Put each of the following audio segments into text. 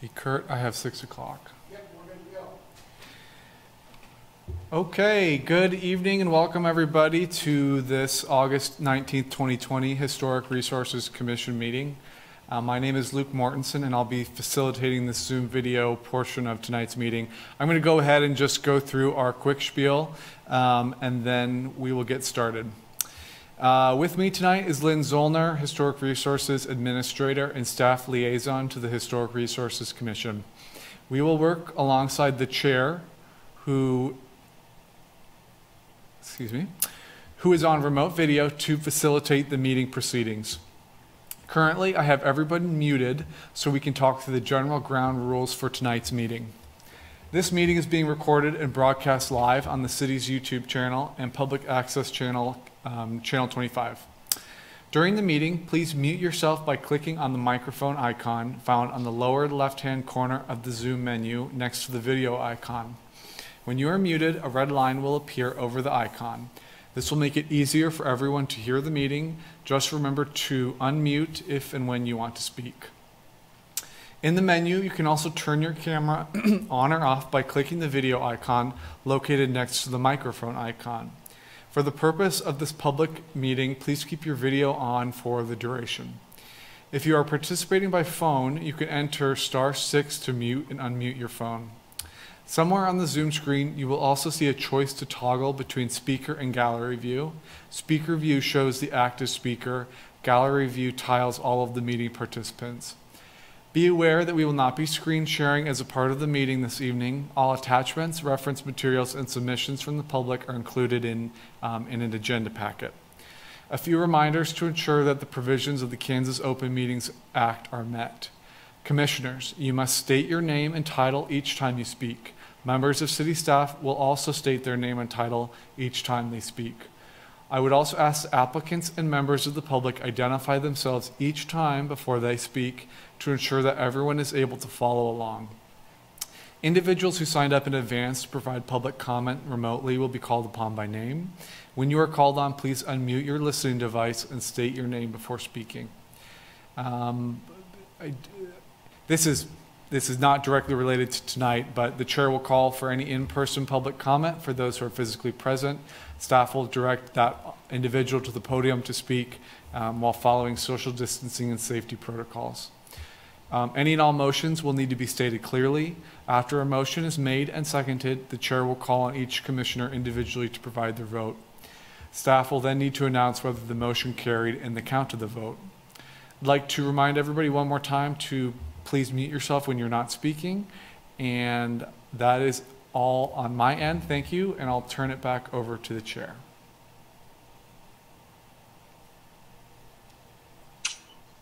Hey Kurt, I have six o'clock. Yep, we're good to go. Okay, good evening and welcome everybody to this August 19th, 2020 Historic Resources Commission meeting. Uh, my name is Luke Mortensen and I'll be facilitating the Zoom video portion of tonight's meeting. I'm going to go ahead and just go through our quick spiel um, and then we will get started. Uh, with me tonight is Lynn Zollner, Historic Resources Administrator and Staff Liaison to the Historic Resources Commission. We will work alongside the chair, who, excuse me, who is on remote video to facilitate the meeting proceedings. Currently, I have everybody muted so we can talk through the general ground rules for tonight's meeting. This meeting is being recorded and broadcast live on the city's YouTube channel and public access channel um, channel 25. During the meeting, please mute yourself by clicking on the microphone icon found on the lower left-hand corner of the Zoom menu next to the video icon. When you are muted, a red line will appear over the icon. This will make it easier for everyone to hear the meeting. Just remember to unmute if and when you want to speak. In the menu, you can also turn your camera on or off by clicking the video icon located next to the microphone icon. For the purpose of this public meeting, please keep your video on for the duration. If you are participating by phone, you can enter star six to mute and unmute your phone. Somewhere on the Zoom screen, you will also see a choice to toggle between speaker and gallery view. Speaker view shows the active speaker. Gallery view tiles all of the meeting participants. Be aware that we will not be screen sharing as a part of the meeting this evening. All attachments, reference materials, and submissions from the public are included in, um, in an agenda packet. A few reminders to ensure that the provisions of the Kansas Open Meetings Act are met. Commissioners, you must state your name and title each time you speak. Members of city staff will also state their name and title each time they speak. I would also ask applicants and members of the public identify themselves each time before they speak to ensure that everyone is able to follow along. Individuals who signed up in advance to provide public comment remotely will be called upon by name. When you are called on, please unmute your listening device and state your name before speaking. Um, I, this is this is not directly related to tonight, but the chair will call for any in-person public comment for those who are physically present. Staff will direct that individual to the podium to speak um, while following social distancing and safety protocols. Um, any and all motions will need to be stated clearly. After a motion is made and seconded, the chair will call on each commissioner individually to provide their vote. Staff will then need to announce whether the motion carried and the count of the vote. I'd like to remind everybody one more time to please mute yourself when you're not speaking. And that is all on my end. Thank you. And I'll turn it back over to the chair.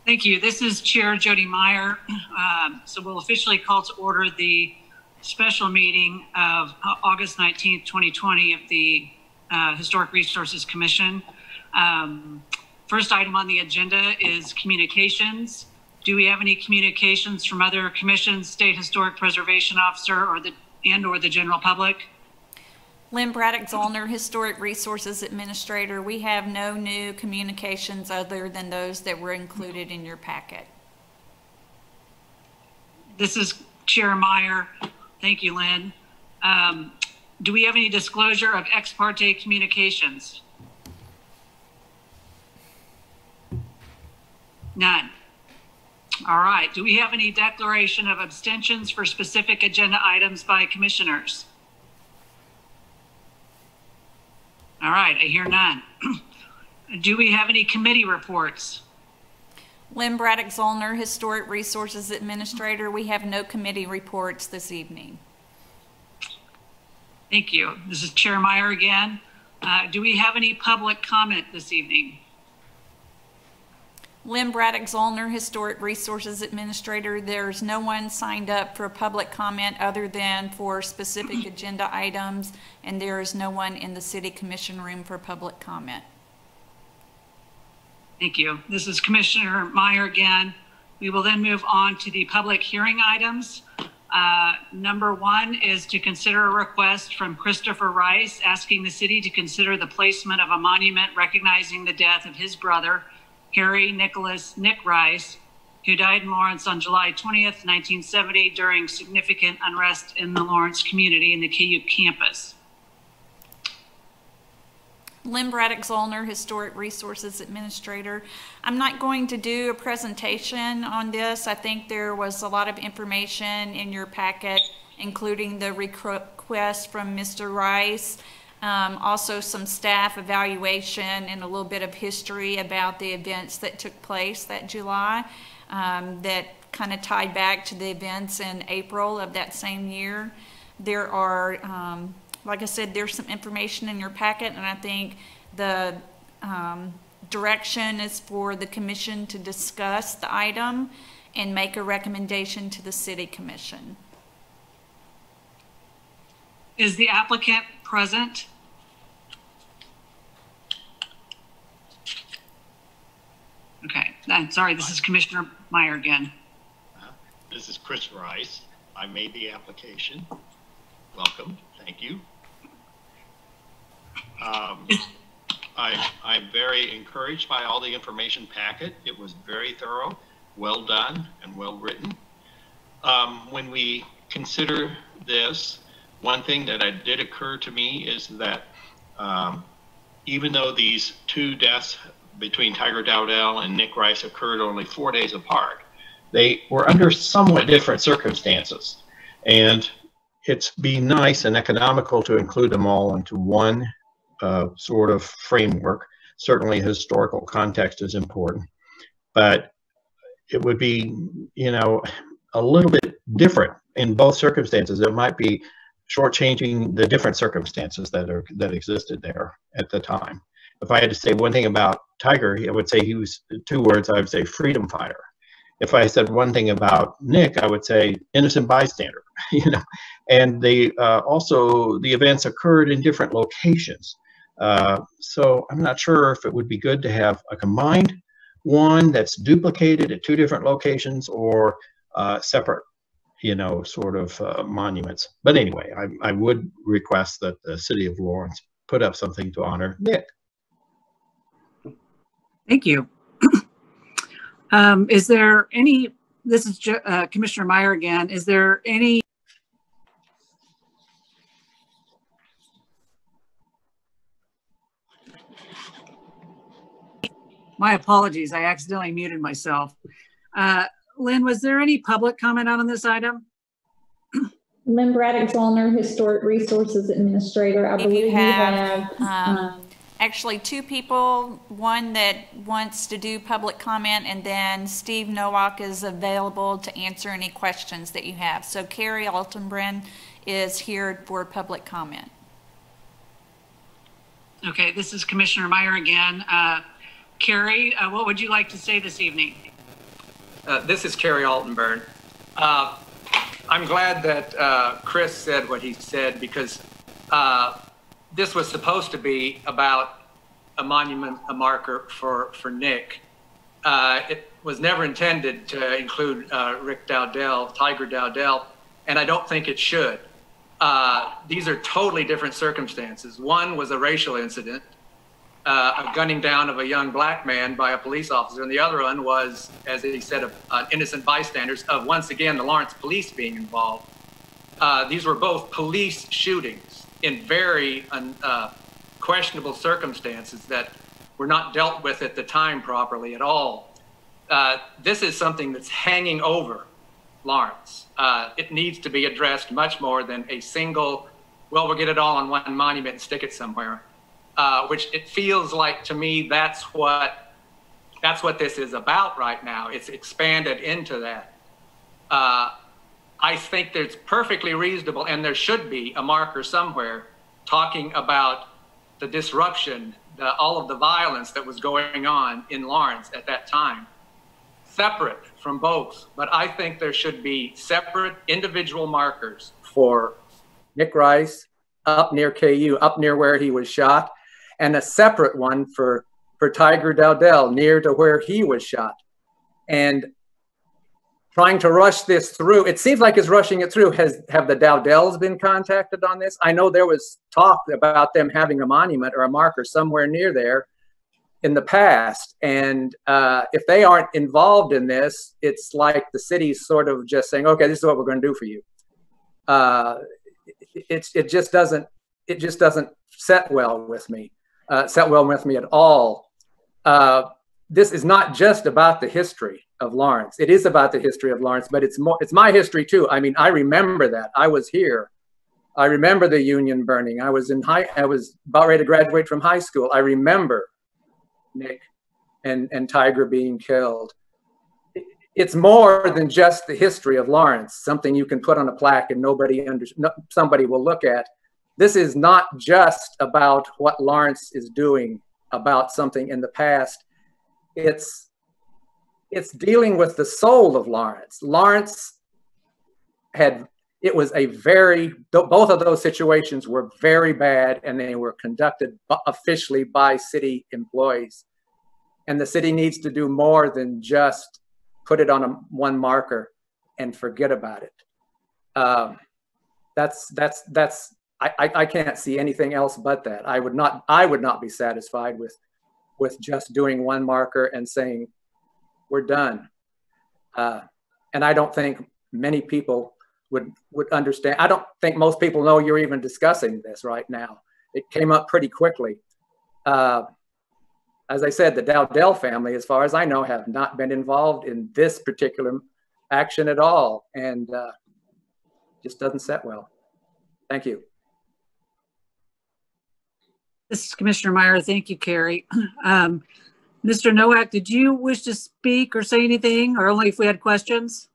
Thank you. This is Chair Jody Meyer. Um, so we'll officially call to order the special meeting of August 19th, 2020 of the uh, Historic Resources Commission. Um, first item on the agenda is communications. Do we have any communications from other commissions, State Historic Preservation Officer, or the and or the general public? Lynn Braddock Zollner, Historic Resources Administrator. We have no new communications other than those that were included in your packet. This is Chair Meyer. Thank you, Lynn. Um, do we have any disclosure of ex parte communications? None. All right. Do we have any declaration of abstentions for specific agenda items by commissioners? All right, I hear none. Do we have any committee reports? Lynn Braddock Zollner, Historic Resources Administrator. We have no committee reports this evening. Thank you. This is Chair Meyer again. Uh, do we have any public comment this evening? Lynn Braddock Zollner, Historic Resources Administrator. There's no one signed up for public comment other than for specific agenda items, and there is no one in the city commission room for public comment. Thank you. This is Commissioner Meyer again. We will then move on to the public hearing items. Uh, Number one is to consider a request from Christopher Rice asking the city to consider the placement of a monument recognizing the death of his brother, Harry Nicholas Nick Rice, who died in Lawrence on July 20th, 1970 during significant unrest in the Lawrence community and the KU campus. Lynn Braddock Zollner, Historic Resources Administrator. I'm not going to do a presentation on this. I think there was a lot of information in your packet, including the request from Mr. Rice, um, also some staff evaluation and a little bit of history about the events that took place that July um, that kind of tied back to the events in April of that same year. There are um, like I said, there's some information in your packet, and I think the um, direction is for the commission to discuss the item and make a recommendation to the city commission. Is the applicant present? Okay, I'm sorry, this is Commissioner Meyer again. This is Chris Rice. I made the application. Welcome. Thank you. Um, I, I'm very encouraged by all the information packet. It was very thorough, well done, and well written. Um, when we consider this, one thing that I, did occur to me is that um, even though these two deaths between Tiger Dowdell and Nick Rice occurred only four days apart, they were under somewhat different circumstances. And it's be nice and economical to include them all into one uh, sort of framework. Certainly, historical context is important, but it would be, you know, a little bit different in both circumstances. It might be shortchanging the different circumstances that are that existed there at the time. If I had to say one thing about Tiger, I would say he was two words. I would say freedom fighter. If I said one thing about Nick, I would say innocent bystander. You know, and they uh, also the events occurred in different locations. Uh, so I'm not sure if it would be good to have a combined one that's duplicated at two different locations or uh, separate, you know, sort of uh, monuments. But anyway, I, I would request that the city of Lawrence put up something to honor Nick. Thank you. um, is there any, this is uh, Commissioner Meyer again, is there any My apologies. I accidentally muted myself. Uh, Lynn, was there any public comment on this item? Lynn Braddock Zollner, Historic Resources Administrator. I If believe you you have. have, um, actually two people, one that wants to do public comment, and then Steve Nowak is available to answer any questions that you have. So Carrie Altenbrand is here for public comment. Okay, this is Commissioner Meyer again. Uh, Carrie, uh, what would you like to say this evening? Uh, this is Carrie Altenburn. Uh, I'm glad that uh, Chris said what he said because uh, this was supposed to be about a monument, a marker for, for Nick. Uh, it was never intended to include Rick Dowdell, Tiger Dowdell, and I don't think it should. these are totally different circumstances. One was a racial incident, uh, a gunning down of a young black man by a police officer, and the other one was, as he said, of uh, innocent bystanders of once again the Lawrence police being involved. Uh, these were both police shootings in very uh, questionable circumstances that were not dealt with at the time properly at all. Uh, this is something that's hanging over Lawrence. Uh, it needs to be addressed much more than a single, well, we'll get it all on one monument and stick it somewhere uh, which it feels like to me that's what that's what this is about right now. It's expanded into that. I think there's perfectly reasonable, and there should be a marker somewhere talking about the disruption, the, all of the violence that was going on in Lawrence at that time. separate from both, but I think there should be separate individual markers for Nick Rice up near KU, up near where he was shot, and a separate one for, for Tiger Dowdell near to where he was shot. And trying to rush this through, it seems like it's rushing it through. Has have the Dowdells been contacted on this? I know there was talk about them having a monument or a marker somewhere near there in the past. And uh, if they aren't involved in this, it's like the city's sort of just saying, okay, this is what we're going to do for you. Uh, it, it just doesn't, it just doesn't set well with me, uh, set well with me at all. Uh, this is not just about the history of Lawrence. It is about the history of Lawrence, but it's more, it's my history too. I mean, I remember that I was here. I remember the Union burning. I was in high, I was about ready to graduate from high school. I remember Nick and, and Tiger being killed. It's more than just the history of Lawrence, something you can put on a plaque and nobody under, no, somebody will look at. This is not just about what Lawrence is doing about something in the past. It's it's dealing with the soul of Lawrence. Lawrence had it was a very both of those situations were very bad and they were conducted officially by city employees. And the city needs to do more than just put it on a one marker and forget about it. Um, that's that's that's I, I can't see anything else but that. I would not i would not be satisfied with with just doing one marker and saying we're done uh, and i don't think many people would would understand. I don't think most people know you're even discussing this right now. It came up pretty quickly. Uh, as I said, the Dowdell family, as far as I know, have not been involved in this particular action at all, and uh, just doesn't set well. Thank you. This is Commissioner Meyer. Thank you, Carrie. Um, Mr. Nowak, did you wish to speak or say anything, or only if we had questions?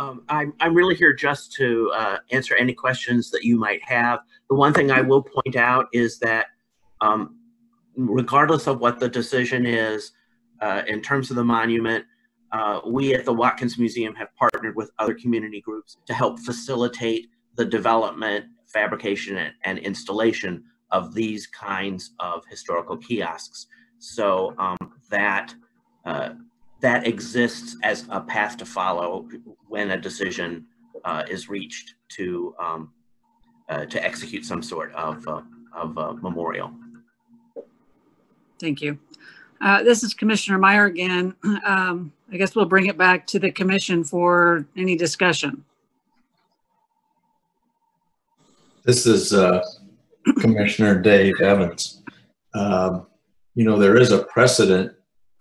Um, I'm, I'm really here just to uh, answer any questions that you might have. The one thing I will point out is that um, regardless of what the decision is uh, in terms of the monument, uh, we at the Watkins Museum have partnered with other community groups to help facilitate the development, fabrication, and, and installation of these kinds of historical kiosks. So um, that uh, that exists as a path to follow when a decision uh, is reached to um, uh, to execute some sort of uh, of memorial. Thank you. Uh, this is Commissioner Meyer again. Um, I guess we'll bring it back to the commission for any discussion. This is uh, Commissioner Dave Evans. Um, you know, there is a precedent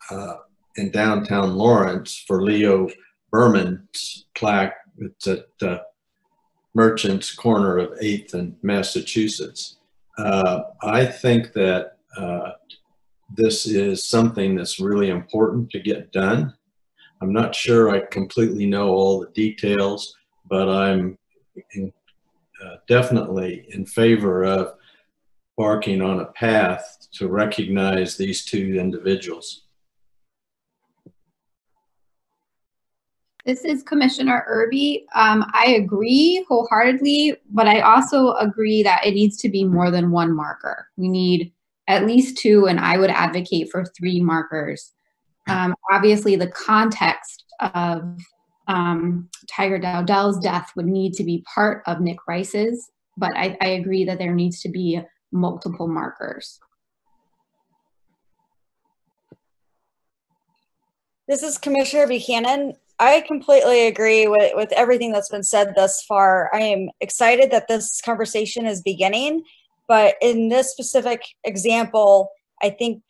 uh, in downtown Lawrence for Leo Beuerman's plaque. It's at uh, Merchants corner of 8th and Massachusetts. Uh, I think that uh, this is something that's really important to get done. I'm not sure I completely know all the details, but I'm uh, definitely in favor of barking on a path to recognize these two individuals. This is Commissioner Irby. Um, I agree wholeheartedly, but I also agree that it needs to be more than one marker. We need at least two, and I would advocate for three markers. Um, obviously, the context of um, Tiger Dowdell's death would need to be part of Nick Rice's, but I, I agree that there needs to be multiple markers. This is Commissioner Buchanan. I completely agree with, with everything that's been said thus far. I am excited that this conversation is beginning, but in this specific example, I think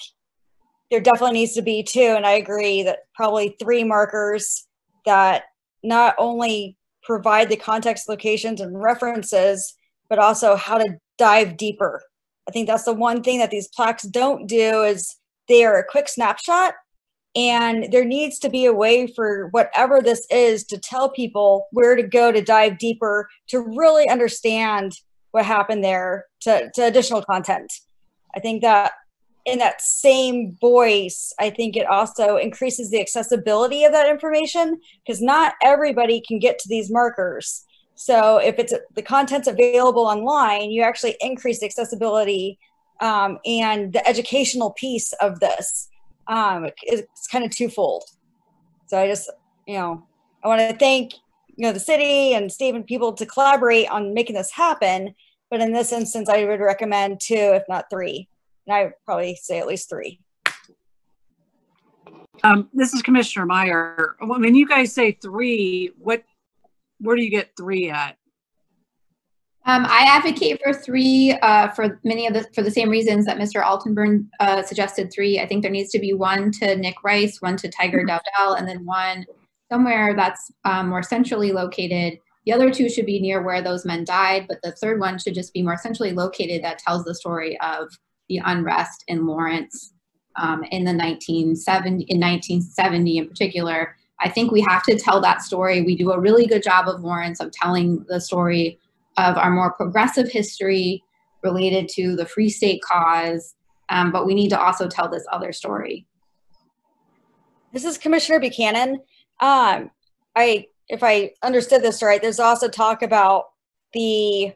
there definitely needs to be two, and I agree that probably three markers that not only provide the context, locations, and references, but also how to dive deeper. I think that's the one thing that these plaques don't do is they are a quick snapshot and there needs to be a way for whatever this is to tell people where to go to dive deeper to really understand what happened there to, to additional content. I think that in that same voice, I think it also increases the accessibility of that information because not everybody can get to these markers. So if it's the content's available online, you actually increase the accessibility um, and the educational piece of this. Um, it's kind of twofold. So I just, you know, I want to thank you know the city and Steve and people to collaborate on making this happen. But in this instance, I would recommend two, if not three. And I would probably say at least three. Um, this is Commissioner Meyer. When you guys say three, what, where do you get three at? Um, I advocate for three uh, for many of the for the same reasons that Mr. Altenburn uh, suggested three. I think there needs to be one to Nick Rice, one to Tiger Dowdell, and then one somewhere that's um, more centrally located. The other two should be near where those men died, but the third one should just be more centrally located that tells the story of the unrest in Lawrence um, in the 1970 in 1970 in particular. I think we have to tell that story. We do a really good job of Lawrence of telling the story of our more progressive history related to the Free State cause, um, but we need to also tell this other story. This is Commissioner Buchanan. Um, I, if I understood this right, there's also talk about the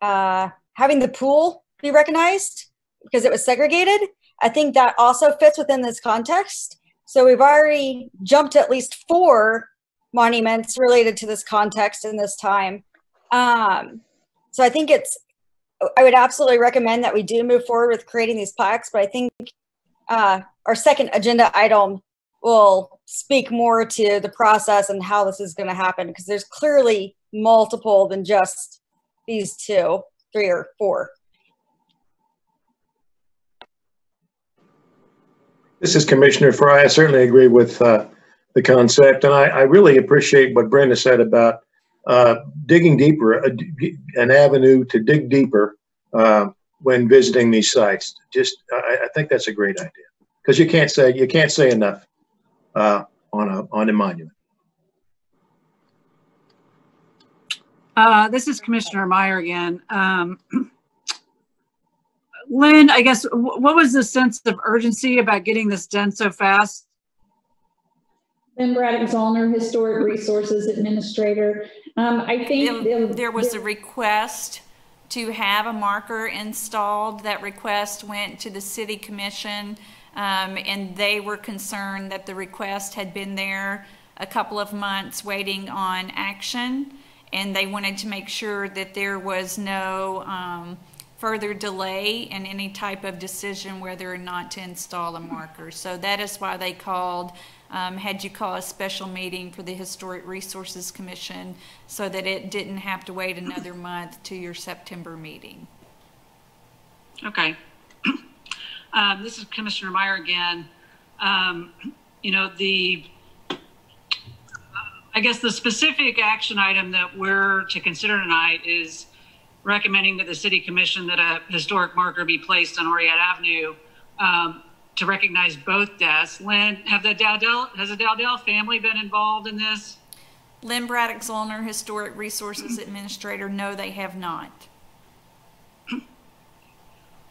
uh, having the pool be recognized because it was segregated. I think that also fits within this context. So we've already jumped at least four monuments related to this context in this time. Um, so I think it's, I would absolutely recommend that we do move forward with creating these plaques, but I think uh, our second agenda item will speak more to the process and how this is going to happen because there's clearly multiple than just these two, three or four. This is Commissioner Fry. I certainly agree with uh, the concept, and I, I, really appreciate what Brenda said about uh, digging deeper, uh, an avenue to dig deeper uh, when visiting these sites. Just, I, I think that's a great idea because you can't say you can't say enough uh, on a on a monument. Uh, this is Commissioner Meyer again. Um, Lynn, I guess, what was the sense of urgency about getting this done so fast? Lynn Braddock Zollner, Historic Resources Administrator. Um, I think there, there was a request to have a marker installed. That request went to the City Commission um, and they were concerned that the request had been there a couple of months waiting on action, and they wanted to make sure that there was no um, further delay in any type of decision whether or not to install a marker. So that is why they called, um, had you call a special meeting for the Historic Resources Commission so that it didn't have to wait another month to your September meeting. Okay. Um, this is Commissioner Meyer again. Um, you know, the, I guess the specific action item that we're to consider tonight is recommending that the city commission that a historic marker be placed on Oread Avenue um, to recognize both deaths. Lynn, have the Dowdell, has the Dowdell family been involved in this? Lynn Braddock Zollner, Historic Resources Administrator. No, they have not.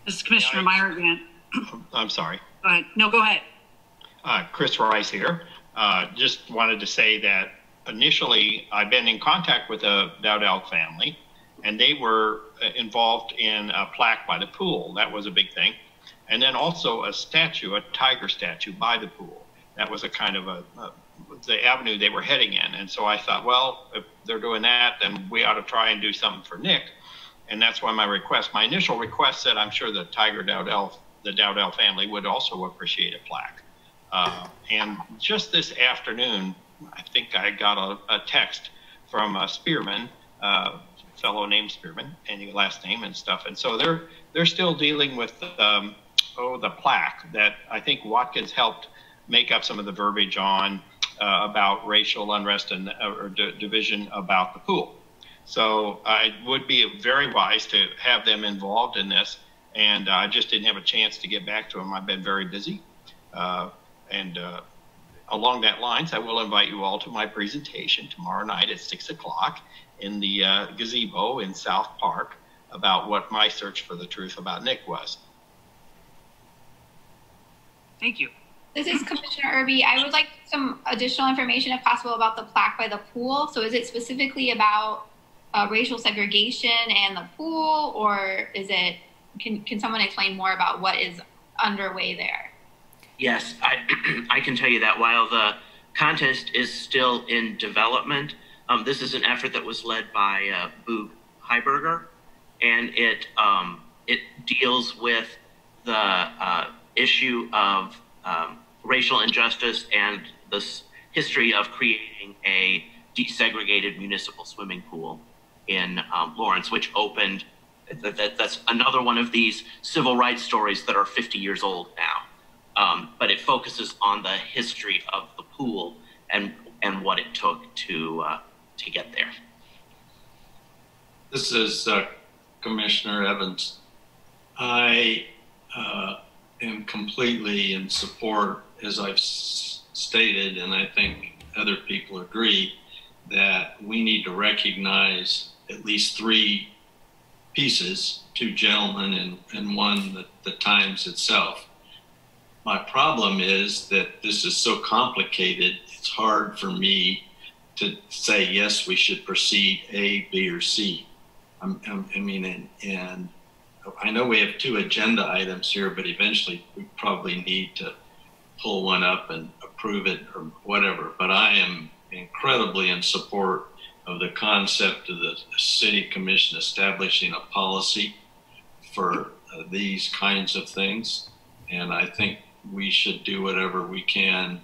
This is Commissioner Meyer again. I'm sorry. Go ahead. No, go ahead. Uh, Chris Rice here. Uh, just wanted to say that initially I've been in contact with the Dowdell family, and they were uh, involved in a plaque by the pool. That was a big thing. And then also a statue, a tiger statue by the pool. That was a kind of a, a the avenue they were heading in. And so I thought, well, if they're doing that, then we ought to try and do something for Nick. And that's why my request, my initial request said, I'm sure the Tiger Dowdell the Dowdell family would also appreciate a plaque. Uh, and just this afternoon, I think I got a, a text from a Spearman, uh, fellow named Spearman, any last name and stuff. And so they're they're still dealing with um, oh the plaque that I think Watkins helped make up some of the verbiage on uh, about racial unrest and uh, or division about the pool. So I would be very wise to have them involved in this and uh, I just didn't have a chance to get back to them. I've been very busy. Uh, and uh, along that lines, I will invite you all to my presentation tomorrow night at six o'clock in the uh, gazebo in South Park about what my search for the truth about Nick was. Thank you. This is Commissioner Irby. I would like some additional information if possible about the plaque by the pool. So is it specifically about uh, racial segregation and the pool, or is it, can, can someone explain more about what is underway there? Yes, I, I can tell you that while the contest is still in development, um, this is an effort that was led by uh, Boog Highberger, and it um, it deals with the uh, issue of um, racial injustice and the history of creating a desegregated municipal swimming pool in um, Lawrence, which opened. That, that, that's another one of these civil rights stories that are 50 years old now. Um, but it focuses on the history of the pool and and what it took to uh, to get there. This is uh, Commissioner Evans. I uh, am completely in support, as I've stated, and I think other people agree, that we need to recognize at least three pieces two gentlemen and, and one the, the Times itself. My problem is that this is so complicated, it's hard for me to say, yes, we should proceed A, B, or C. I'm, I'm, i mean, and, and I know we have two agenda items here, but eventually we probably need to pull one up and approve it or whatever. But I am incredibly in support of the concept of the city commission establishing a policy for uh, these kinds of things. And I think we should do whatever we can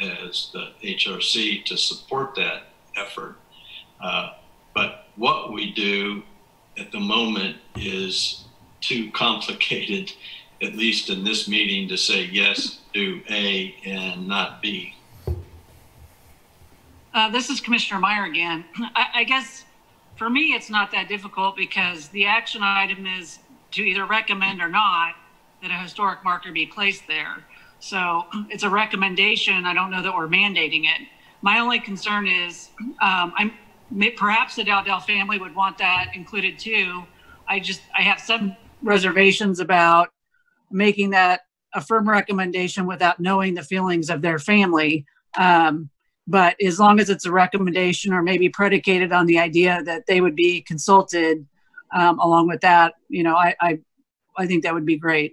as the HRC to support that effort. Uh, but what we do at the moment is too complicated, at least in this meeting, to say yes, do A and not B. Uh, this is Commissioner Meyer again. I, I guess for me, it's not that difficult because the action item is to either recommend or not that a historic marker be placed there. So it's a recommendation. I don't know that we're mandating it. My only concern is um, I'm perhaps the Dowdell family would want that included too. I just I have some reservations about making that a firm recommendation without knowing the feelings of their family. Um, but as long as it's a recommendation or maybe predicated on the idea that they would be consulted um, along with that, you know, I, I, I think that would be great.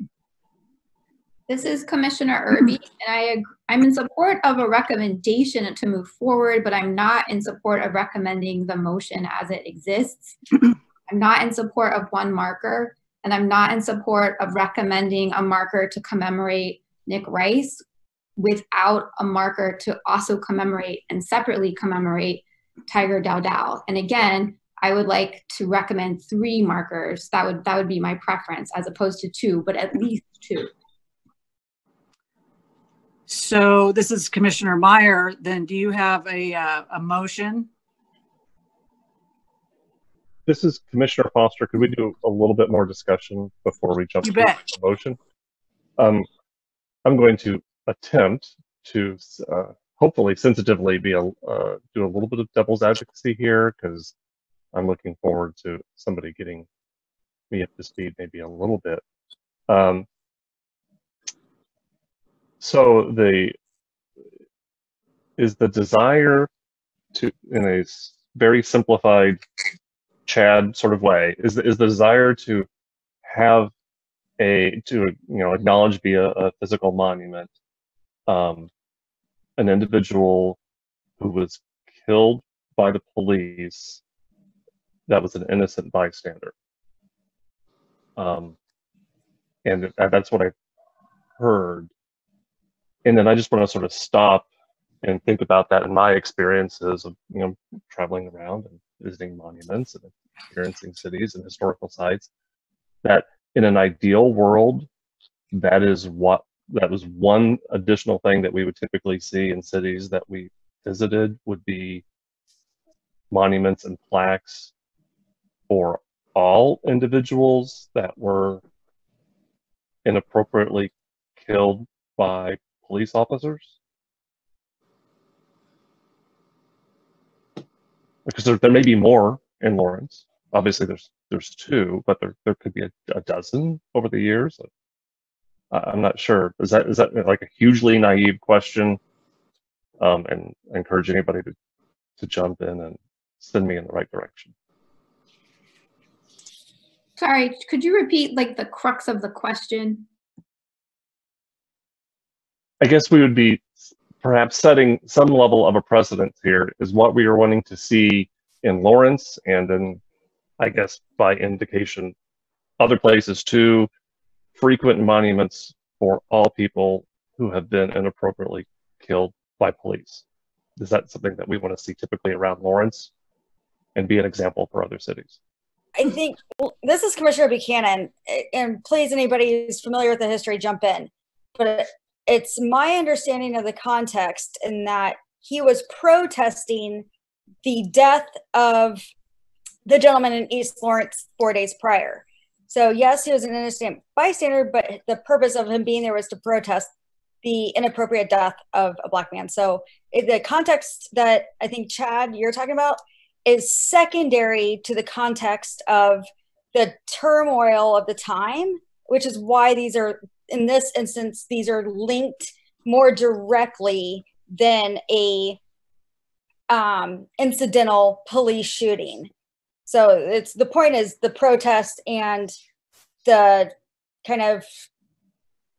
This is Commissioner hmm. Irby, and I I'm in support of a recommendation to move forward, but I'm not in support of recommending the motion as it exists. I'm not in support of one marker, and I'm not in support of recommending a marker to commemorate Nick Rice without a marker to also commemorate and separately commemorate Tiger Dowdell. And again, I would like to recommend three markers. That would that would be my preference as opposed to two, but at least two. So this is Commissioner Meyer. Then do you have a uh, a motion? This is Commissioner Foster. Could we do a little bit more discussion before we jump you to bet. the motion? Um, I'm going to attempt to uh, hopefully sensitively be a uh, do a little bit of devil's advocacy here because I'm looking forward to somebody getting me up to speed maybe a little bit. Um, so the is the desire to in a very simplified Chad sort of way is the, is the desire to have a to you know acknowledge via a physical monument um, an individual who was killed by the police that was an innocent bystander. Um, and that's what I heard. And then I just want to sort of stop and think about that in my experiences of you know traveling around and visiting monuments and experiencing cities and historical sites. That in an ideal world, that is what that was one additional thing that we would typically see in cities that we visited would be monuments and plaques for all individuals that were inappropriately killed by police officers. Because there, there may be more in Lawrence. Obviously, there's there's two, but there, there could be a, a dozen over the years I'm not sure. Is that is that like a hugely naive question? Um, and I encourage anybody to to jump in and send me in the right direction. Sorry, could you repeat like the crux of the question? I guess we would be perhaps setting some level of a precedent here is what we are wanting to see in Lawrence and then I guess by indication other places too, frequent monuments for all people who have been inappropriately killed by police. Is that something that we want to see typically around Lawrence and be an example for other cities? I think well, this is Commissioner Buchanan, and please, anybody who's familiar with the history, jump in. But it's my understanding of the context in that he was protesting the death of the gentleman in East Lawrence four days prior. So yes, he was an innocent bystander, but the purpose of him being there was to protest the inappropriate death of a black man. So the context that I think Chad you're talking about is secondary to the context of the turmoil of the time, which is why these are in this instance these are linked more directly than a um, incidental police shooting. So it's the point is the protest and the kind of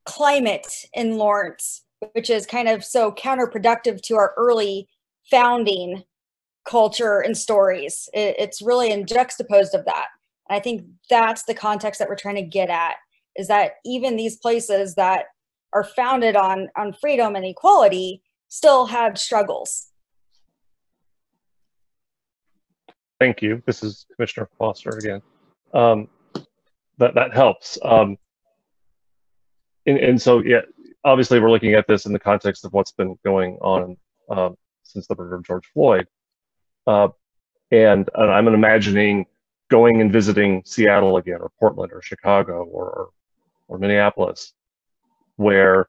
climate in Lawrence, which is kind of so counterproductive to our early founding culture and stories. It, it's really in juxtaposed of that. And I think that's the context that we're trying to get at is that even these places that are founded on on freedom and equality still have struggles. Thank you. This is Commissioner Foster again. Um, that that helps. Um, and, and so yeah, obviously we're looking at this in the context of what's been going on um, since the murder of George Floyd. Uh, and, and I'm imagining going and visiting Seattle again, or Portland, or Chicago, or or Minneapolis, where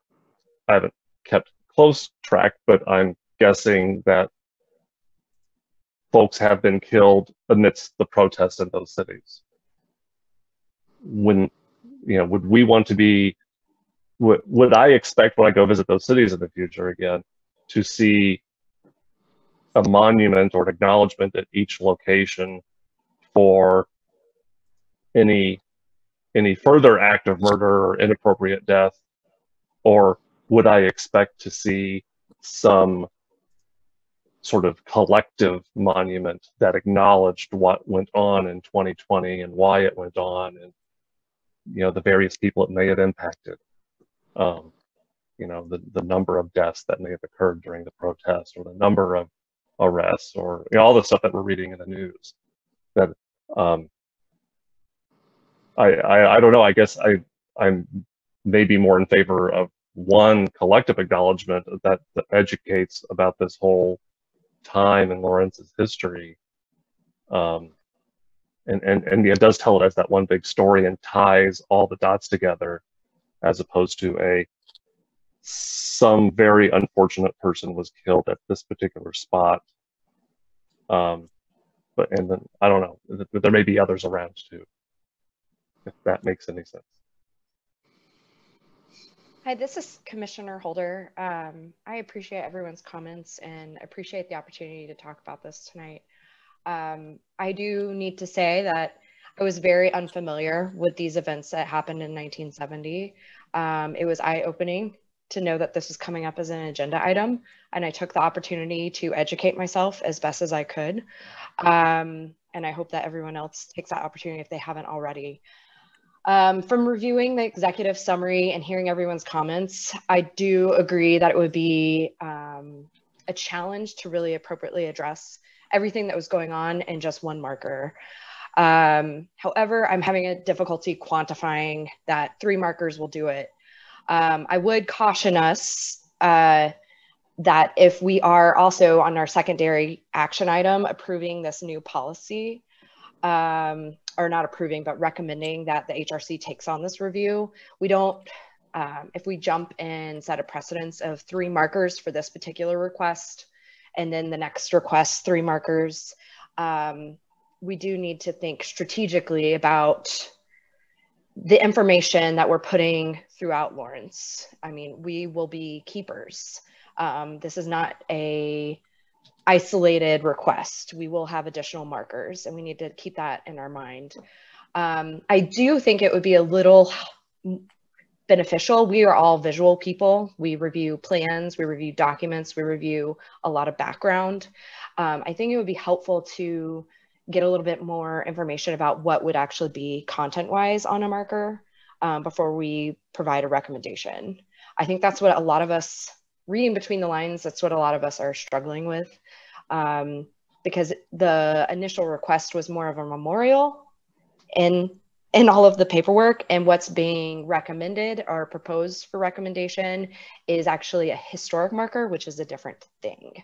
I haven't kept close track, but I'm guessing that folks have been killed amidst the protests in those cities. When, you know, would we want to be, would, would I expect when I go visit those cities in the future again to see a monument or an acknowledgement at each location for any any further act of murder or inappropriate death or would i expect to see some sort of collective monument that acknowledged what went on in 2020 and why it went on and you know the various people it may have impacted? Um, you know the, the number of deaths that may have occurred during the protest or the number of arrests or you know, all the stuff that we're reading in the news that um, I, I, don't know i guess i i'm maybe more in favor of one collective acknowledgement that, that educates about this whole time in Lawrence's history. Um, and, and, and it does tell it as that one big story and ties all the dots together as opposed to a some very unfortunate person was killed at this particular spot. Um, but and then I don't know, there may be others around too, if that makes any sense. Hi, this is Commissioner Holder. Um, I appreciate everyone's comments and appreciate the opportunity to talk about this tonight. Um, I do need to say that I was very unfamiliar with these events that happened in 1970. Um, it was eye opening to know that this was coming up as an agenda item, and I took the opportunity to educate myself as best as I could. Um, and I hope that everyone else takes that opportunity if they haven't already. Um, from reviewing the executive summary and hearing everyone's comments, I do agree that it would be um, a challenge to really appropriately address everything that was going on in just one marker. Um, however, I'm having a difficulty quantifying that three markers will do it. Um, I would caution us uh, that if we are also on our secondary action item approving this new policy, um, or not approving, but recommending that the HRC takes on this review. We don't, um, if we jump and set a precedence of three markers for this particular request, and then the next request, three markers, um, we do need to think strategically about the information that we're putting throughout Lawrence. I mean, we will be keepers. Um, this is not a isolated request. We will have additional markers and we need to keep that in our mind. Um, I do think it would be a little beneficial. We are all visual people. We review plans, we review documents, we review a lot of background. Um, I think it would be helpful to get a little bit more information about what would actually be content wise on a marker um, before we provide a recommendation. I think that's what a lot of us reading between the lines, that's what a lot of us are struggling with. Um, because the initial request was more of a memorial in in all of the paperwork. And what's being recommended or proposed for recommendation is actually a historic marker which is a different thing.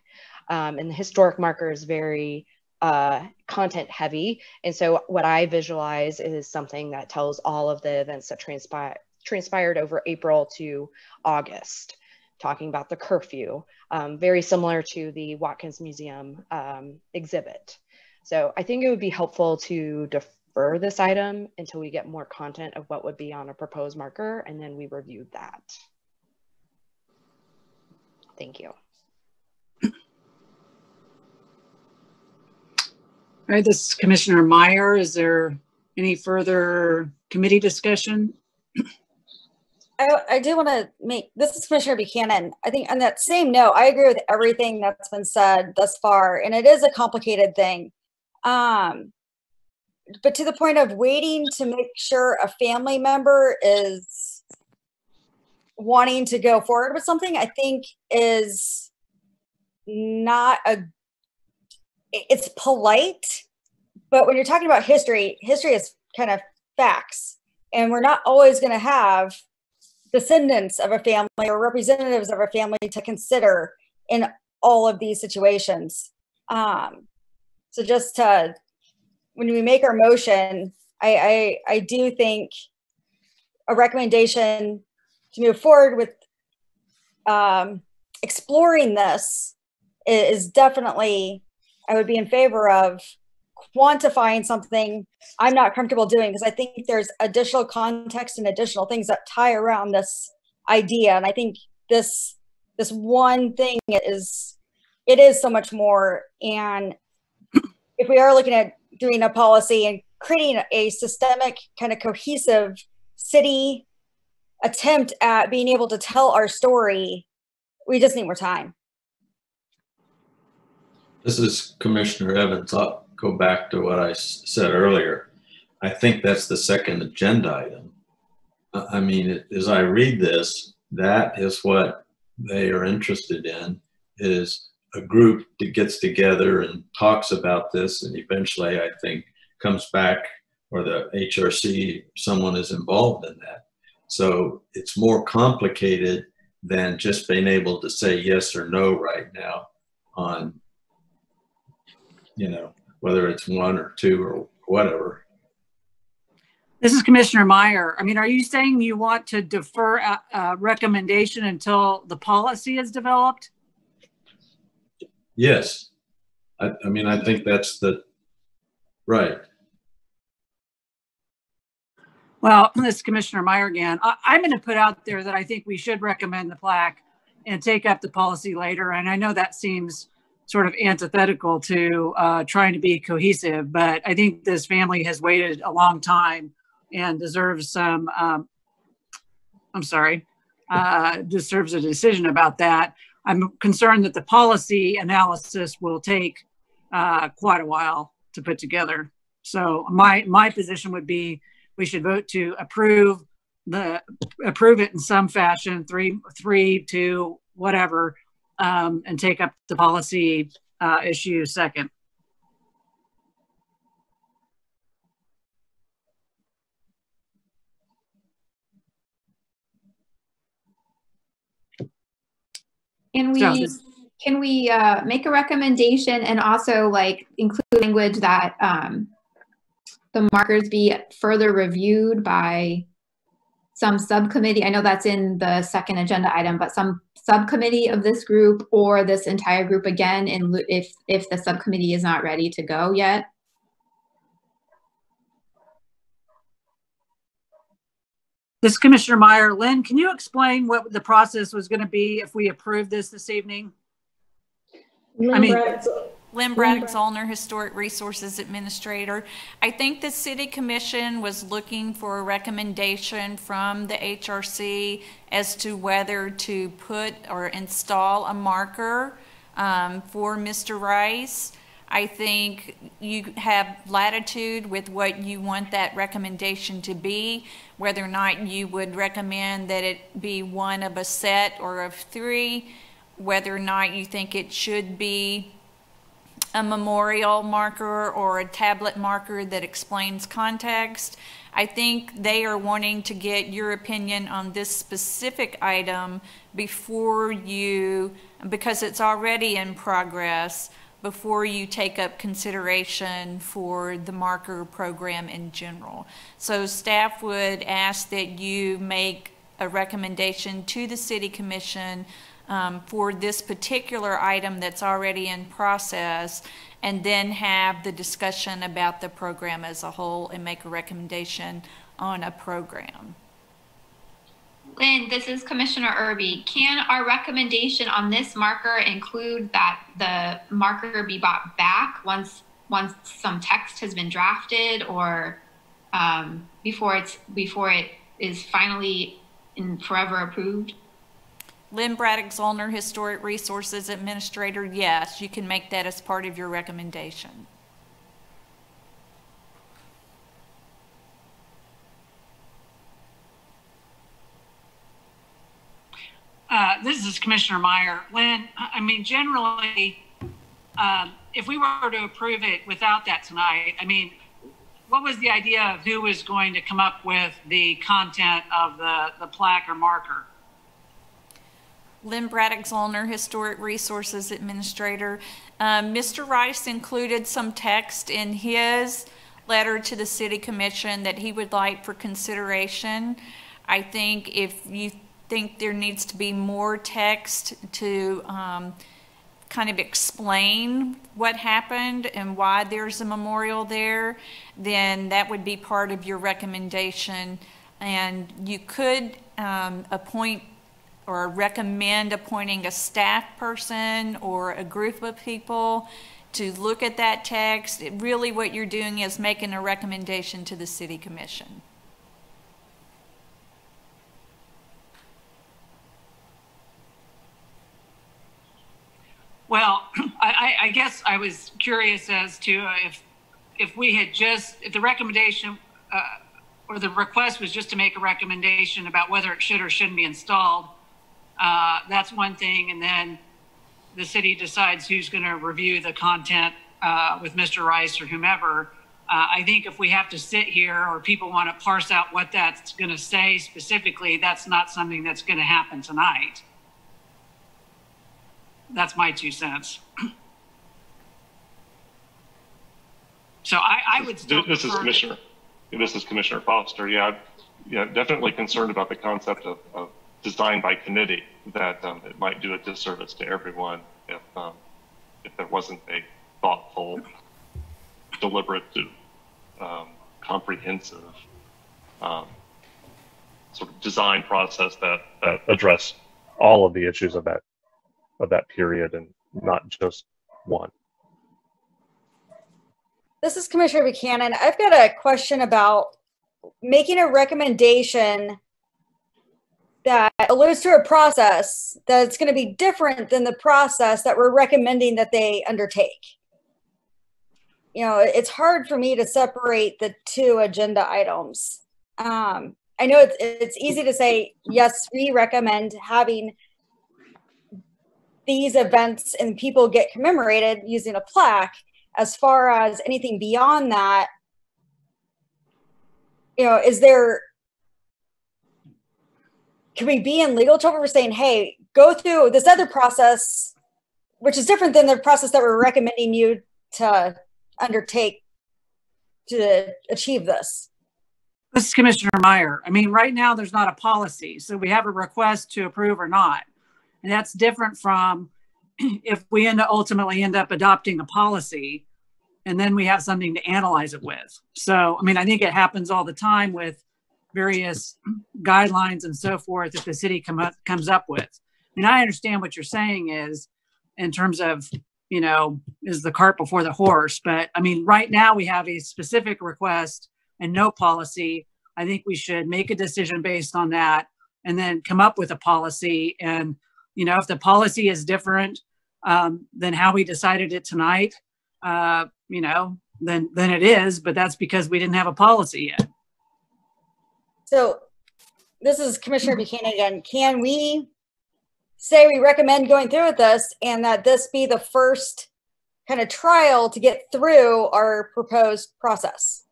Um, and the historic marker is very uh, content heavy. And so what i visualize is something that tells all of the events that transpired transpired over april to august talking about the curfew, um, very similar to the Watkins Museum um, exhibit. So I think it would be helpful to defer this item until we get more content of what would be on a proposed marker, and then we review that. Thank you. All right, this is Commissioner Meyer. Is there any further committee discussion? I, I do want to make this is Commissioner Buchanan. I think on that same note, I agree with everything that's been said thus far, and it is a complicated thing. Um, but to the point of waiting to make sure a family member is wanting to go forward with something, I think is not a. It's polite, but when you're talking about history, history is kind of facts, and we're not always going to have descendants of a family or representatives of a family to consider in all of these situations. Um, so just to, when we make our motion, I, I, I do think a recommendation to move forward with um, exploring this is definitely, I would be in favor of quantifying something I'm not comfortable doing because I think there's additional context and additional things that tie around this idea. And I think this this one thing is it is so much more. And if we are looking at doing a policy and creating a systemic kind of cohesive city attempt at being able to tell our story, we just need more time. This is Commissioner Evans. I'll go back to what I said earlier. I think that's the second agenda item. I mean, as I read this, that is what they are interested in is a group that gets together and talks about this and eventually I think comes back or the HRC, someone is involved in that. So it's more complicated than just being able to say yes or no right now on, you know, whether it's one or two or whatever. This is Commissioner Meyer. I mean, are you saying you want to defer a, a recommendation until the policy is developed? Yes. I, I mean, I think that's the, right. Well, this is Commissioner Meyer again. I, I'm going to put out there that I think we should recommend the plaque and take up the policy later. And I know that seems sort of antithetical to uh, trying to be cohesive, but I think this family has waited a long time and deserves some, um, I'm sorry, uh, deserves a decision about that. I'm concerned that the policy analysis will take uh, quite a while to put together. So my my position would be we should vote to approve the approve it in some fashion, three three two whatever, um, and take up the policy uh, issue second. Can we can we uh, make a recommendation and also like include language that um, the markers be further reviewed by some subcommittee? I know that's in the second agenda item, but some subcommittee of this group or this entire group again, and if if the subcommittee is not ready to go yet. This Commissioner Meyer. Lynn, can you explain what the process was going to be if we approved this this evening? Lynn I mean- Braddock- Lynn Braddock Zollner, Historic Resources Administrator. I think the City Commission was looking for a recommendation from the HRC as to whether to put or install a marker um, for Mr. Rice. I think you have latitude with what you want that recommendation to be, whether or not you would recommend that it be one of a set or of three, whether or not you think it should be a memorial marker or a tablet marker that explains context. I think they are wanting to get your opinion on this specific item before you, because it's already in progress, before you take up consideration for the marker program in general. So staff would ask that you make a recommendation to the city commission um, for this particular item that's already in process, and then have the discussion about the program as a whole and make a recommendation on a program. Lynn, this is Commissioner Irby. Can our recommendation on this marker include that the marker be bought back once once some text has been drafted or um, before it's before it is finally and forever approved? Lynn Braddock Zollner, Historic Resources Administrator, yes, you can make that as part of your recommendation. Uh, this is Commissioner Meyer. Lynn, I mean, generally, um, if we were to approve it without that tonight, I mean, what was the idea of who was going to come up with the content of the, the plaque or marker? Lynn Braddock Zollner, Historic Resources Administrator. Um, Mr. Rice included some text in his letter to the City Commission that he would like for consideration. I think if you think there needs to be more text to um, kind of explain what happened and why there's a memorial there, then that would be part of your recommendation. And you could um, appoint or recommend appointing a staff person or a group of people to look at that text. It, really what you're doing is making a recommendation to the city commission. Well, I, I, guess I was curious as to uh, if, if we had just, if the recommendation, uh, or the request was just to make a recommendation about whether it should or shouldn't be installed, uh, that's one thing. And then the city decides who's going to review the content uh, with Mr. Rice or whomever. Uh, I think if we have to sit here or people want to parse out what that's going to say specifically, that's not something that's going to happen tonight. That's my two cents. So I, I would still. This is Commissioner, this is Commissioner Foster. Yeah, yeah, definitely concerned about the concept of, of design by committee, that um, it might do a disservice to everyone if, um, if there wasn't a thoughtful, deliberate, um, comprehensive, um, sort of design process that, that address all of the issues of that, of that period and not just one. This is Commissioner Buchanan. I've got a question about making a recommendation that alludes to a process that's going to be different than the process that we're recommending that they undertake. You know, it's hard for me to separate the two agenda items. Um, I know it's, it's easy to say, yes, we recommend having these events and people get commemorated using a plaque. As far as anything beyond that, you know, is there can we be in legal trouble for saying, hey, go through this other process, which is different than the process that we're recommending you to undertake to achieve this? This is Commissioner Meyer. I mean, right now, there's not a policy, so we have a request to approve or not. And that's different from if we end up ultimately end up adopting a policy and then we have something to analyze it with. So, I mean, I think it happens all the time with various guidelines and so forth that the city come up, comes up with. And I understand what you're saying is in terms of, you know, is the cart before the horse. But I mean, right now we have a specific request and no policy. I think we should make a decision based on that and then come up with a policy. And, you know, if the policy is different um, than how we decided it tonight, uh, you know, then then it is. But that's because we didn't have a policy yet. So this is Commissioner Buchanan again. Can we say we recommend going through with this and that this be the first kind of trial to get through our proposed process?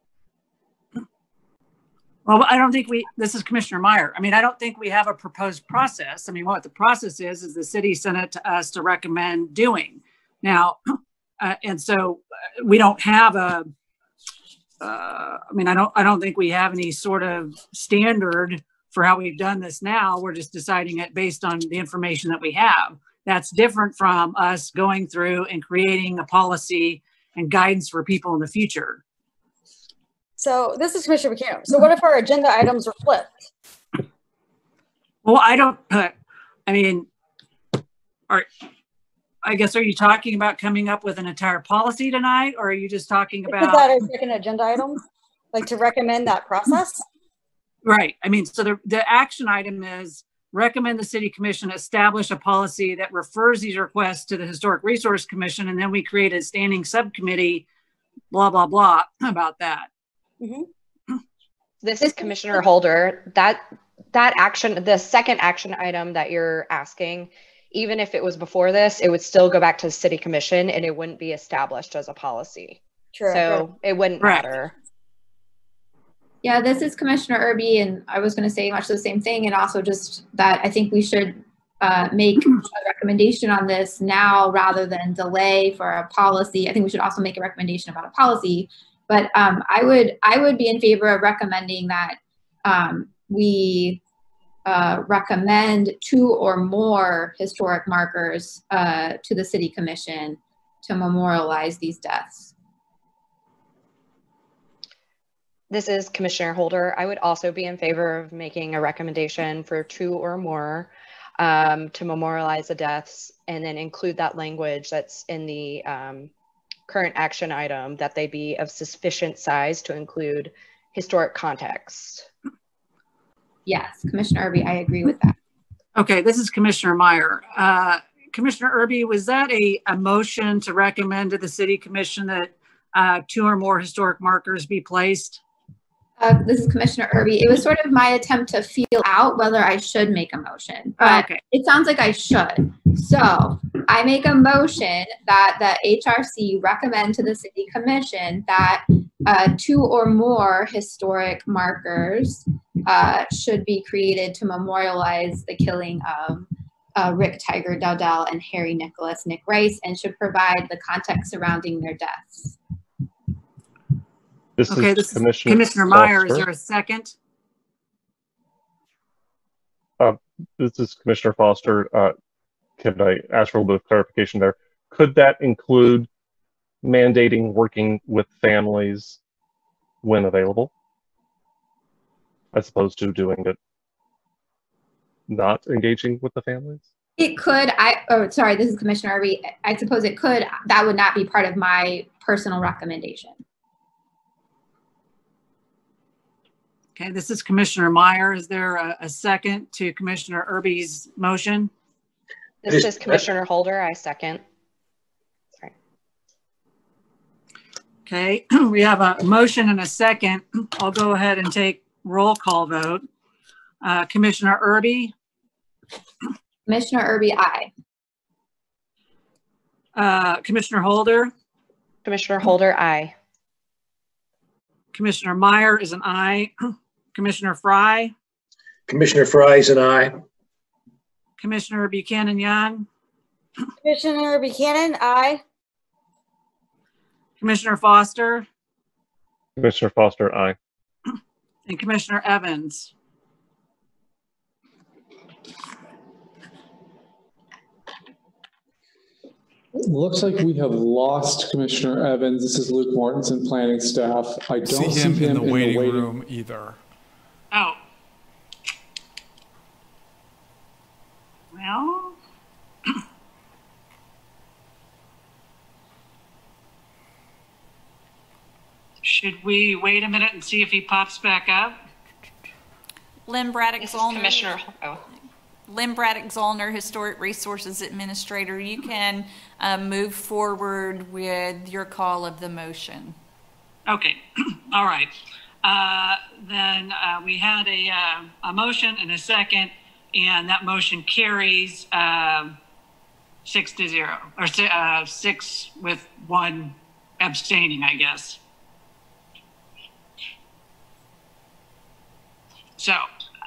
Well, I don't think we, this is Commissioner Meyer. I mean, I don't think we have a proposed process. I mean, what the process is, is the city sent it to us to recommend doing. Now, uh, and so uh, we don't have a, uh, I mean, I don't, I don't think we have any sort of standard for how we've done this now. We're just deciding it based on the information that we have. That's different from us going through and creating a policy and guidance for people in the future. So this is Commissioner Buchanan. So what if our agenda items are flipped? Well, I don't, uh, I mean, are, I guess, are you talking about coming up with an entire policy tonight? Or are you just talking Is about? that a second agenda item? Like to recommend that process? Right. I mean, so the, the action item is recommend the city commission establish a policy that refers these requests to the Historic Resource Commission, and then we create a standing subcommittee, blah, blah, blah, about that. Mm-hmm. This is Commissioner Holder. That, that action, the second action item that you're asking, even if it was before this, it would still go back to the city commission and it wouldn't be established as a policy. True. So it wouldn't Right. matter. Yeah, this is Commissioner Irby, and I was going to say much the same thing, and also just that I think we should uh, make a recommendation on this now rather than delay for a policy. I think we should also make a recommendation about a policy. But um, I would I would be in favor of recommending that um, we uh, recommend two or more historic markers uh, to the City Commission to memorialize these deaths. This is Commissioner Holder. I would also be in favor of making a recommendation for two or more um, to memorialize the deaths and then include that language that's in the um, current action item that they be of sufficient size to include historic context. Yes, Commissioner Irby, I agree with that. Okay, this is Commissioner Meyer. Uh, Commissioner Irby, was that a, a motion to recommend to the city commission that uh, two or more historic markers be placed? Uh, this is Commissioner Irby. It was sort of my attempt to feel out whether I should make a motion, but Okay. it sounds like I should. So I make a motion that the HRC recommend to the City Commission that uh, two or more historic markers uh, should be created to memorialize the killing of uh, Rick Tiger Dowdell and Harry Nicholas Nick Rice and should provide the context surrounding their deaths. This Okay, is this is Commissioner. Commissioner Meyer. Is there a second? This is Commissioner Foster. Uh, Can I ask for a little bit of clarification there? Could that include mandating working with families when available? As opposed to doing it not engaging with the families? It could, I, oh, sorry, this is Commissioner Irby. I suppose it could, that would not be part of my personal recommendation. Okay, this is Commissioner Meyer. Is there a, a second to Commissioner Irby's motion? This Is- is Commissioner Holder. I second. Sorry. Okay, we have a motion and a second. I'll go ahead and take roll call vote. Uh, Commissioner Irby, Commissioner Irby, aye. uh, Commissioner Holder, Commissioner Holder, aye. Commissioner Meyer is an aye. Commissioner Fry, Commissioner Fry's and I. Commissioner Buchanan Young, Commissioner Buchanan, aye. Commissioner Foster, Commissioner Foster, aye. and Commissioner Evans. Looks like we have lost Commissioner Evans. This is Luke Mortensen, planning staff. I don't See him in the waiting room either. Oh, should we wait a minute and see if he pops back up? Lynn Braddock This is Zollner. Commissioner, oh, Lynn Braddock Zollner, Historic Resources Administrator. You can uh, move forward with your call of the motion. Okay, all right. Uh, Then uh, we had a, uh, a motion and a second, and that motion carries um, six to zero, or uh, six with one abstaining, I guess. So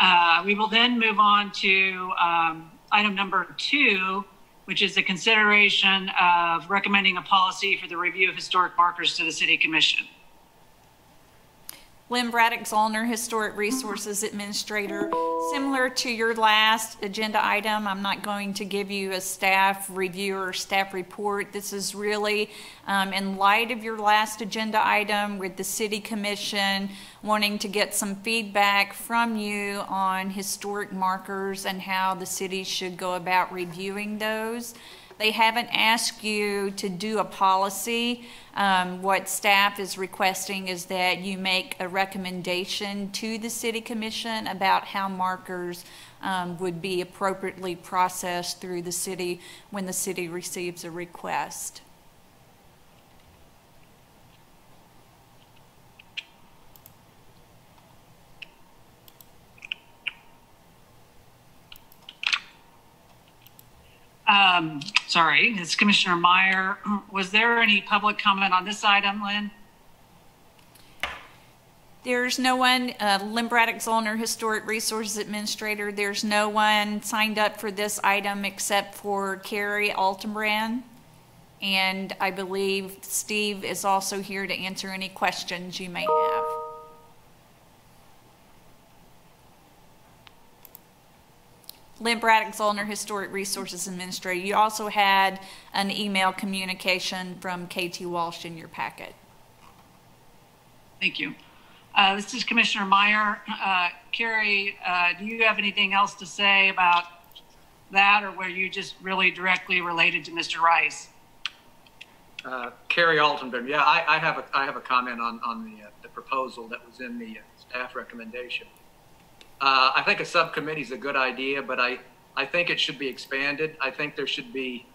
uh, we will then move on to um, item number two, which is the consideration of recommending a policy for the review of historic markers to the city commission. Lynn Braddock Zollner, Historic Resources Administrator. Similar to your last agenda item, I'm not going to give you a staff review or staff report. This is really um, in light of your last agenda item with the City Commission wanting to get some feedback from you on historic markers and how the city should go about reviewing those. They haven't asked you to do a policy. Um, what staff is requesting is that you make a recommendation to the city commission about how markers um, would be appropriately processed through the city when the city receives a request. Um, sorry, it's Commissioner Meyer. Was there any public comment on this item, Lynn? There's no one, uh, Lynn Braddock Zollner, Historic Resources Administrator, there's no one signed up for this item except for Carrie Altenbrand. And I believe Steve is also here to answer any questions you may have. Lynn Braddock Zollner, Historic Resources Administrator. You also had an email communication from KT Walsh in your packet. Thank you. Uh, this is Commissioner Meyer. Uh, Carrie, uh, do you have anything else to say about that, or were you just really directly related to Mr. Rice? Uh, Carrie Altenburn, yeah, I, I have a, I have a comment on, on the, uh, the proposal that was in the uh, staff recommendation. Uh, I think a subcommittee is a good idea, but I, I think it should be expanded. I think there should be,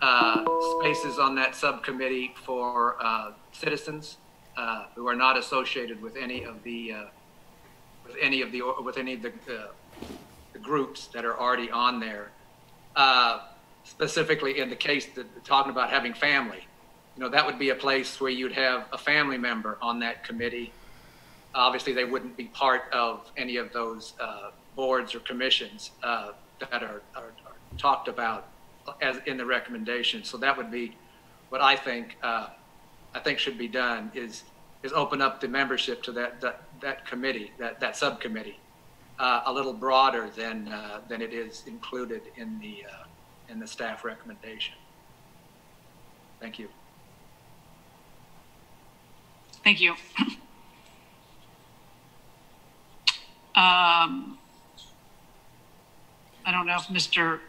uh, spaces on that subcommittee for, uh, citizens, uh, who are not associated with any of the, uh, with any of the, with any of the, uh, the groups that are already on there. Specifically in the case that, talking about having family. You know, that would be a place where you'd have a family member on that committee. Obviously, they wouldn't be part of any of those uh, boards or commissions uh, that are, are, are talked about as in the recommendation. So that would be what I think uh, I think should be done is is open up the membership to that that, that committee that that subcommittee uh, a little broader than uh, than it is included in the uh, in the staff recommendation. Thank you. Thank you. Um, I don't know if Mr.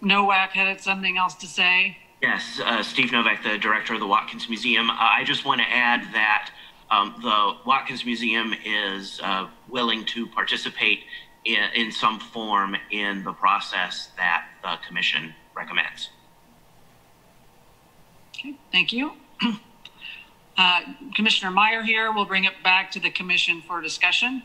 Nowak had something else to say. Yes, uh, Steve Nowak, the director of the Watkins Museum. Uh, I just want to add that um, the Watkins Museum is uh, willing to participate in, in some form in the process that the commission recommends. Okay, thank you. Uh, Commissioner Meyer here. We'll bring it back to the commission for discussion.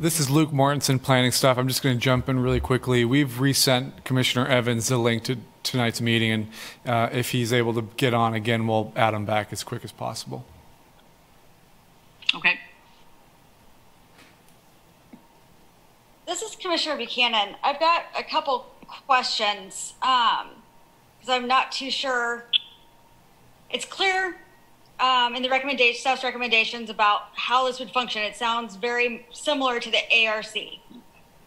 This is Luke Mortensen, planning stuff. I'm just going to jump in really quickly. We've resent Commissioner Evans the link to tonight's meeting, and uh, if he's able to get on again, we'll add him back as quick as possible. Okay. This is Commissioner Buchanan. I've got a couple questions because I'm not too sure. It's clear um, in the recommendation, staff's recommendations about how this would function. It sounds very similar to the ARC,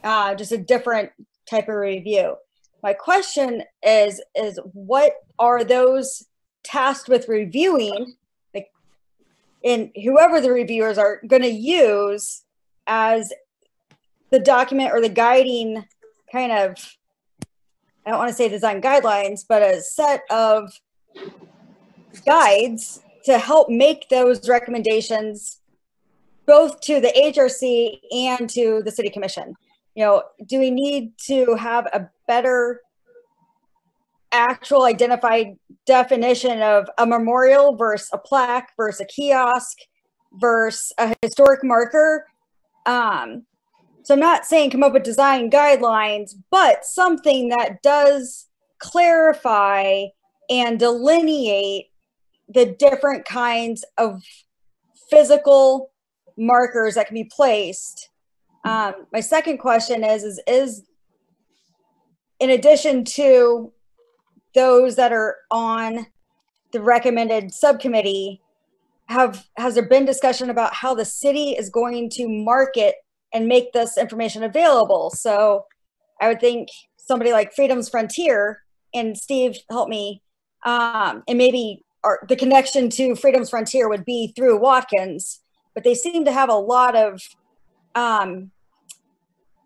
uh, just a different type of review. My question is, is what are those tasked with reviewing, and whoever the reviewers are going to use as the document or the guiding kind of, I don't want to say design guidelines, but a set of guides to help make those recommendations both to the HRC and to the city commission? You know, do we need to have a better actual identified definition of a memorial versus a plaque versus a kiosk versus a historic marker? Um, so I'm not saying come up with design guidelines, but something that does clarify and delineate the different kinds of physical markers that can be placed. Um, my second question is, is, is in addition to those that are on the recommended subcommittee, have has there been discussion about how the city is going to market and make this information available? So I would think somebody like Freedom's Frontier and Steve help me, um, and maybe our, the connection to Freedom's Frontier would be through Watkins, but they seem to have a lot of um,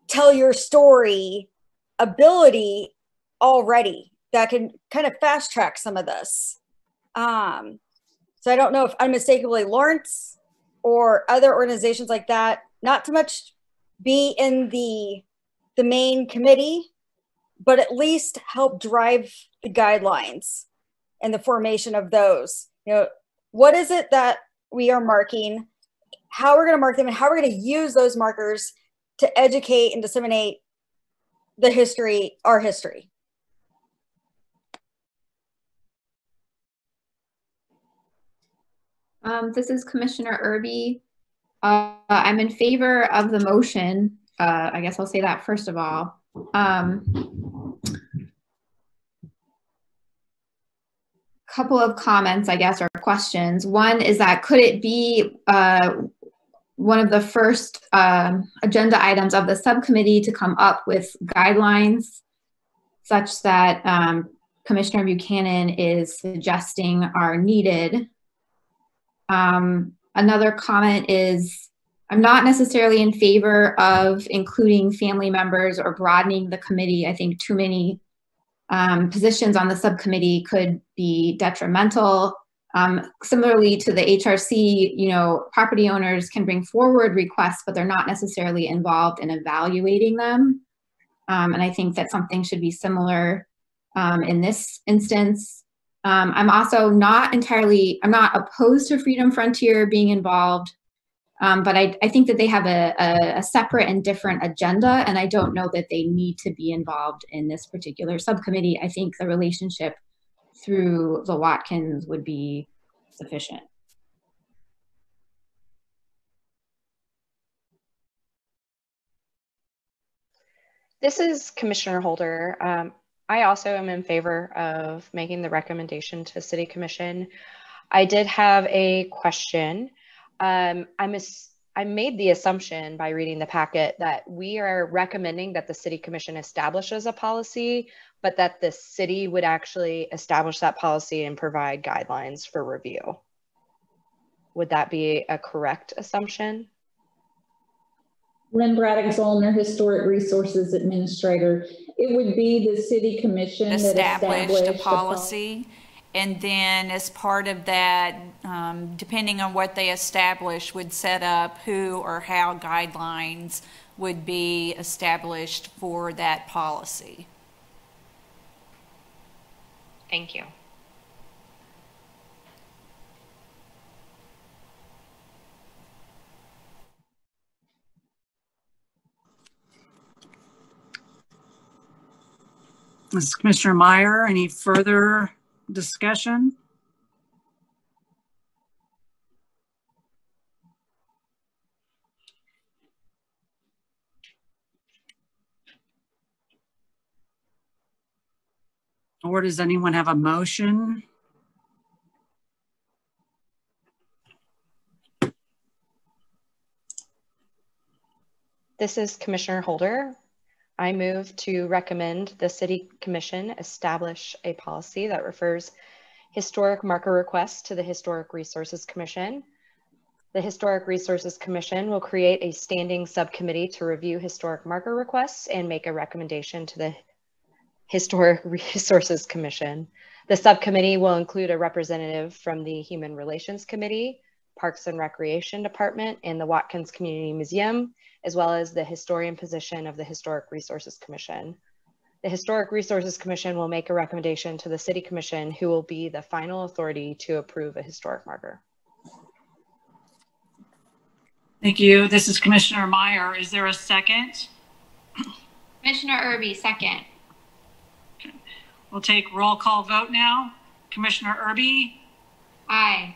tell your story ability already that can kind of fast track some of this. Um, so I don't know if unmistakably Lawrence or other organizations like that, not to much be in the the main committee, but at least help drive the guidelines and the formation of those. You know, what is it that we are marking, how we're going to mark them, and how we're going to use those markers to educate and disseminate the history, our history. Um, this is Commissioner Irby. Uh, I'm in favor of the motion. Uh, I guess I'll say that first of all. Um, couple of comments, I guess, or questions. One is that could it be uh, one of the first um, agenda items of the subcommittee to come up with guidelines such that um, Commissioner Buchanan is suggesting are needed um, another comment is I'm not necessarily in favor of including family members or broadening the committee. I think too many um, positions on the subcommittee could be detrimental. Um, similarly to the HRC, you know, property owners can bring forward requests, but they're not necessarily involved in evaluating them. Um, and I think that something should be similar um, in this instance. Um, I'm also not entirely, I'm not opposed to Freedom Frontier being involved, um, but I, I, think that they have a, a, a, separate and different agenda, and I don't know that they need to be involved in this particular subcommittee. I think the relationship through the Watkins would be sufficient. This is Commissioner Holder. Um, I also am in favor of making the recommendation to City Commission. I did have a question. Um, I'm a, I made the assumption by reading the packet that we are recommending that the City Commission establishes a policy, but that the city would actually establish that policy and provide guidelines for review. Would that be a correct assumption? Lynn Braddock Zollner, Historic Resources Administrator. It would be the city commission established, that established a policy. And then as part of that, um, depending on what they establish, would set up who or how guidelines would be established for that policy. Thank you. This is Commissioner Meyer. Any further discussion? Or does anyone have a motion? This is Commissioner Holder. I move to recommend the City Commission establish a policy that refers historic marker requests to the Historic Resources Commission. The Historic Resources Commission will create a standing subcommittee to review historic marker requests and make a recommendation to the Historic Resources Commission. The subcommittee will include a representative from the Human Relations Committee, Parks and Recreation Department, and the Watkins Community Museum, as well as the historian position of the Historic Resources Commission. The Historic Resources Commission will make a recommendation to the City Commission, who will be the final authority to approve a historic marker. Thank you. This is Commissioner Meyer. Is there a second? Commissioner Irby, second. We'll take roll call vote now. Commissioner Irby, Aye.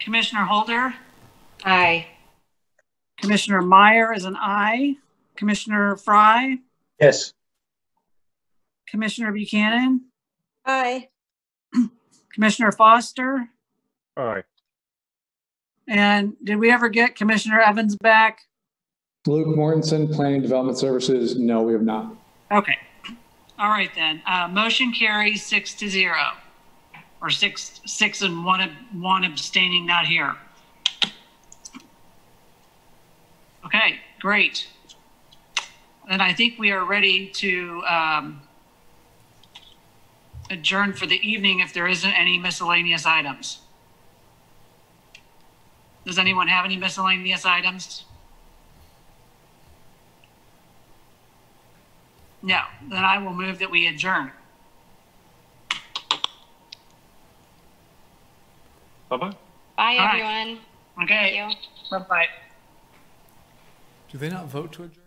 Commissioner Holder, Aye. Commissioner Meyer is an aye. Commissioner Fry, Yes. Commissioner Buchanan, Aye. Commissioner Foster, Aye. and did we ever get Commissioner Evans back? Luke Mortensen, Planning Development Services, no, we have not. Okay. All right then. Uh, motion carries six to zero. Or six, six and one, one abstaining, not here. Okay, great. Then I think we are ready to, um, adjourn for the evening if there isn't any miscellaneous items. Does anyone have any miscellaneous items? No, then I will move that we adjourn. Bye-bye. Bye, All right. everyone. Okay, Thank you. bye-bye. Do they not vote to adjourn?